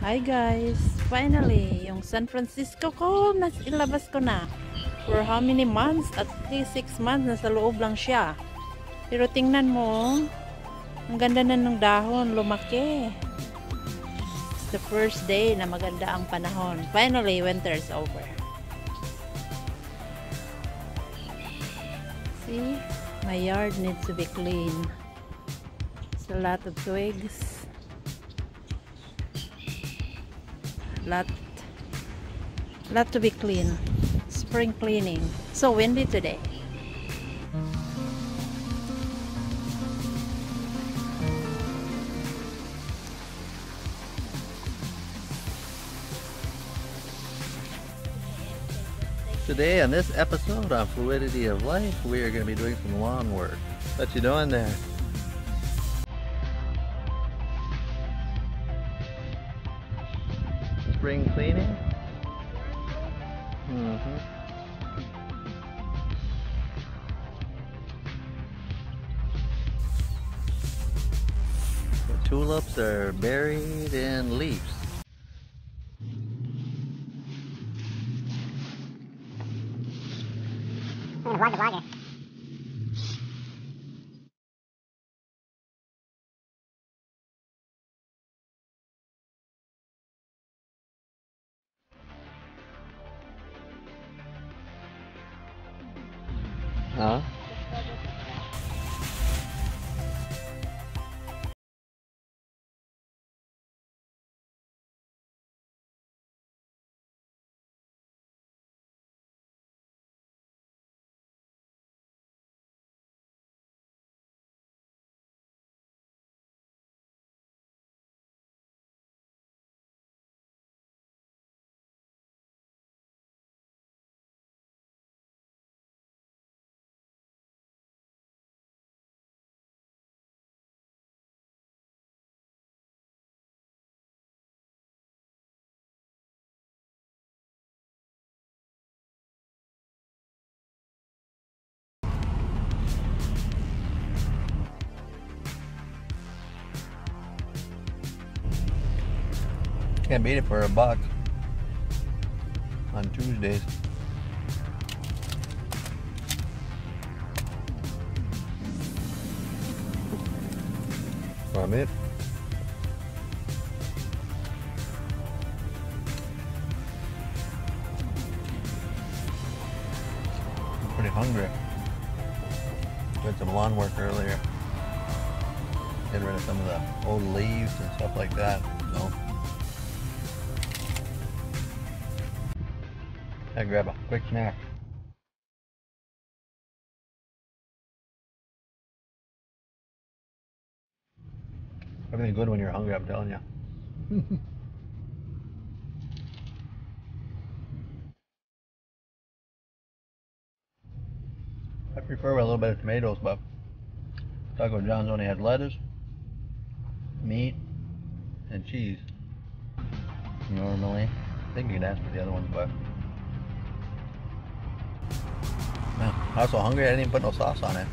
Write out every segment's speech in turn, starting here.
Hi guys! Finally, yung San Francisco ko, nas ilabas ko na. For how many months? At least 6 months, nasa loob lang siya. Pero tingnan mo, ang ganda na ng dahon, lumaki. It's the first day na maganda ang panahon. Finally, winter's over. See? My yard needs to be clean. It's a lot of twigs. Lot lot to be clean spring cleaning so windy today Today on this episode on Fluidity of Life, we are going to be doing some lawn work. What you doing there? Spring cleaning? Mm-hmm. The tulips are buried in leaves. Can't beat it for a buck on Tuesdays. From it. I'm pretty hungry. Did some lawn work earlier. Getting rid of some of the old leaves and stuff like that. So I grab a quick snack. Everything good when you're hungry, I'm telling you. I prefer a little bit of tomatoes, but Taco John's only had lettuce, meat, and cheese. Normally. I think you can ask for the other ones, but I was so hungry I didn't even put no sauce on it.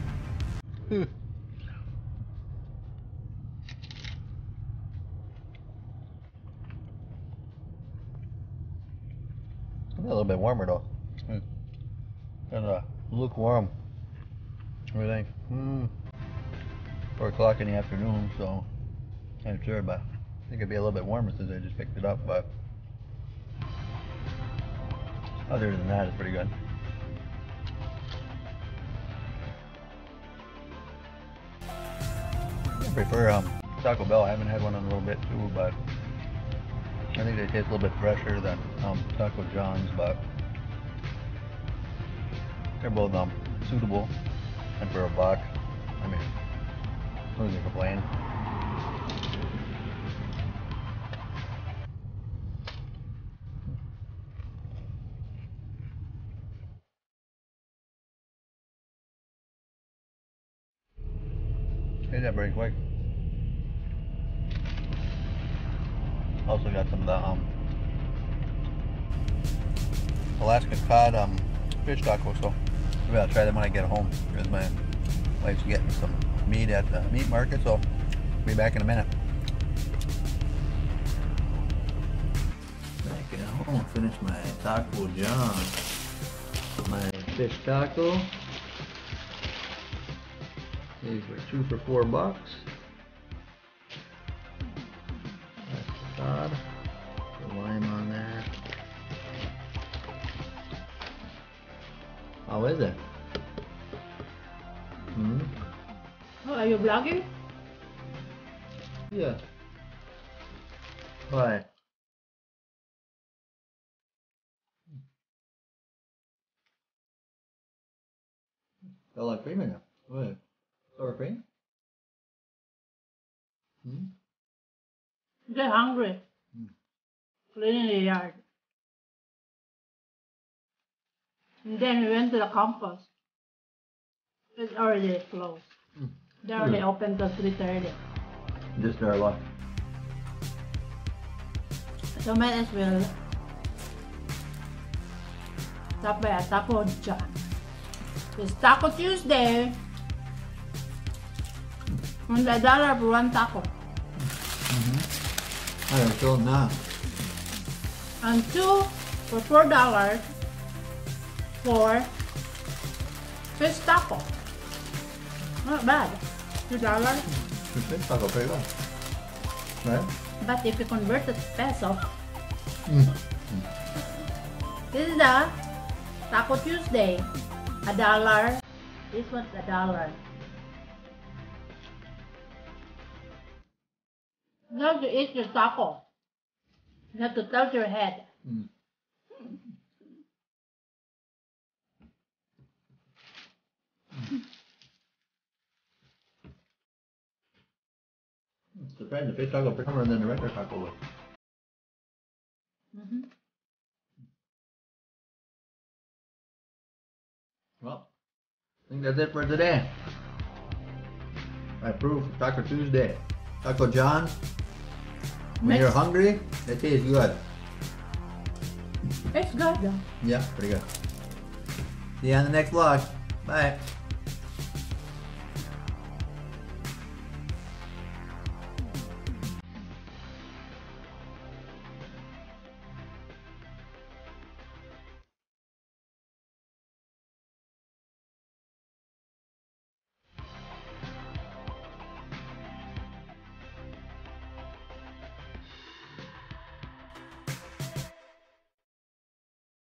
a little bit warmer though. Kind of lukewarm. Everything. Mm. Four o'clock in the afternoon, so I'm sure, but I think it'd be a little bit warmer since I just picked it up. But other than that, it's pretty good. Prefer um, Taco Bell. I haven't had one in a little bit too, but I think they taste a little bit fresher than um, Taco John's, but they're both um, suitable. And for a buck, I mean, who's gonna complain? Did that very quick. Also got some of the um, Alaskan cod um, fish taco, so maybe I'll try them when I get home. Because my wife's getting some meat at the meat market, so be back in a minute. Oh, finish my taco John. My fish taco. These were two for four bucks. Sod. The lime on there. How is it? Hmm? Oh, are you vlogging? Yeah. Why? Got like cream in it. What? Sour cream? Hmm? Get hungry. Hmm. Cleaning the yard. And then we went to the campus. It's already closed. Hmm. They only Hmm. open till 3.30. Just our luck. So might as well stop by a Taco John. It's Taco Tuesday. And a dollar for one taco. I am still not. And two for four dollars for fish taco. Not bad. Two dollars. Fish taco pretty well. Right? But if you convert it to peso, Mm. this is the Taco Tuesday. A dollar. This one's a dollar. Now to eat your taco. You have to tilt your head. Mm. Surprised the fish taco is summer than the regular taco was. hmm Well, I think that's it for today. I approve Taco Tuesday. Taco John, when you're hungry, it tastes good. It's good though. Yeah, pretty good. See you on the next vlog. Bye.